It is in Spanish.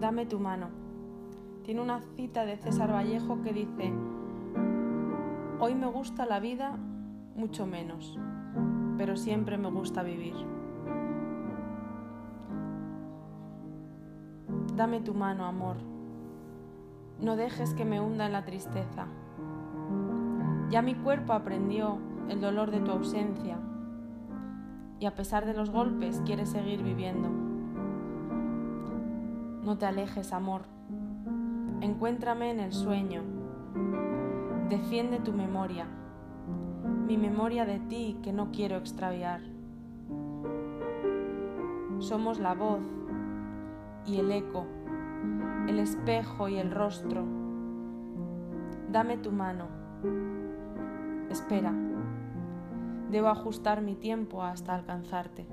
Dame tu mano. Tiene una cita de César Vallejo que dice, Hoy me gusta la vida mucho menos, pero siempre me gusta vivir. Dame tu mano, amor. No dejes que me hunda en la tristeza. Ya mi cuerpo aprendió el dolor de tu ausencia y a pesar de los golpes quiere seguir viviendo. No te alejes, amor. Encuéntrame en el sueño. Defiende tu memoria, mi memoria de ti que no quiero extraviar. Somos la voz y el eco, el espejo y el rostro. Dame tu mano. Espera, debo ajustar mi tiempo hasta alcanzarte.